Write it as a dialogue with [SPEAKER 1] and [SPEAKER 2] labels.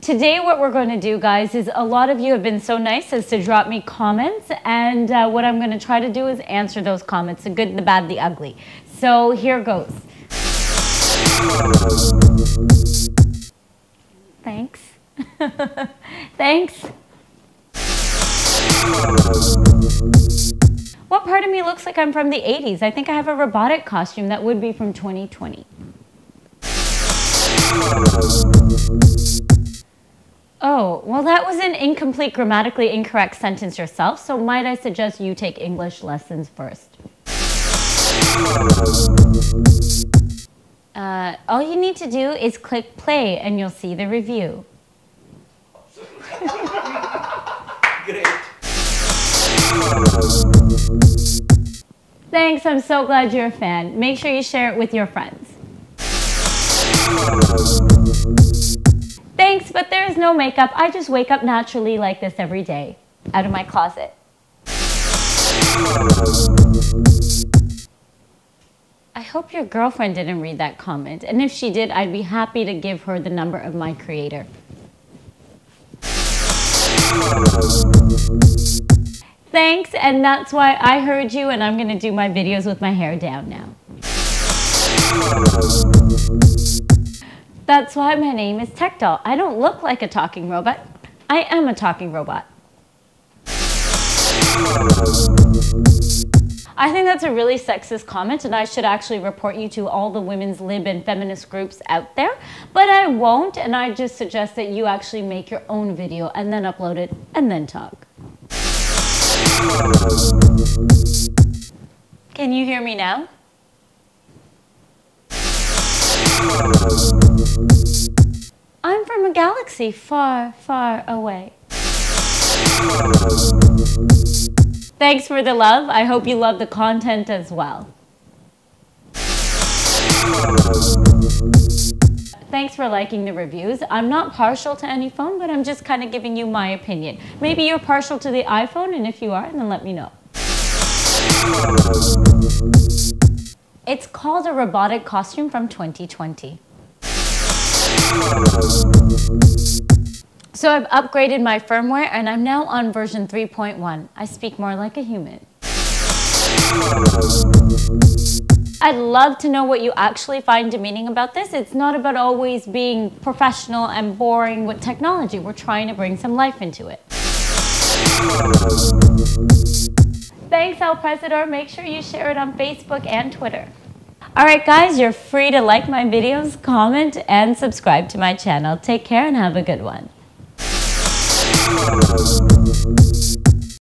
[SPEAKER 1] Today, what we're going to do, guys, is a lot of you have been so nice as to drop me comments, and uh, what I'm going to try to do is answer those comments the good, the bad, the ugly. So here goes. Thanks. Thanks. What part of me looks like I'm from the 80s? I think I have a robotic costume that would be from 2020. Oh, well, that was an incomplete, grammatically incorrect sentence yourself, so might I suggest you take English lessons first? Uh, all you need to do is click play and you'll see the review.
[SPEAKER 2] Great.
[SPEAKER 1] Thanks, I'm so glad you're a fan. Make sure you share it with your friends. Thanks, but there is no makeup. I just wake up naturally like this every day, out of my closet. I hope your girlfriend didn't read that comment, and if she did, I'd be happy to give her the number of my creator. Thanks, and that's why I heard you, and I'm gonna do my videos with my hair down now. That's why my name is Techdoll. I don't look like a talking robot. I am a talking robot. I think that's a really sexist comment, and I should actually report you to all the women's lib and feminist groups out there. But I won't, and I just suggest that you actually make your own video and then upload it and then talk. Can you hear me now? I'm from a galaxy far, far away. Thanks for the love. I hope you love the content as well. Thanks for liking the reviews. I'm not partial to any phone, but I'm just kind of giving you my opinion. Maybe you're partial to the iPhone, and if you are, then let me know. It's called a robotic costume from 2020. So I've upgraded my firmware and I'm now on version 3.1. I speak more like a human. I'd love to know what you actually find demeaning about this. It's not about always being professional and boring with technology. We're trying to bring some life into it. Thanks, El Presidor. Make sure you share it on Facebook and Twitter. All right, guys, you're free to like my videos, comment, and subscribe to my channel. Take care and have a good one.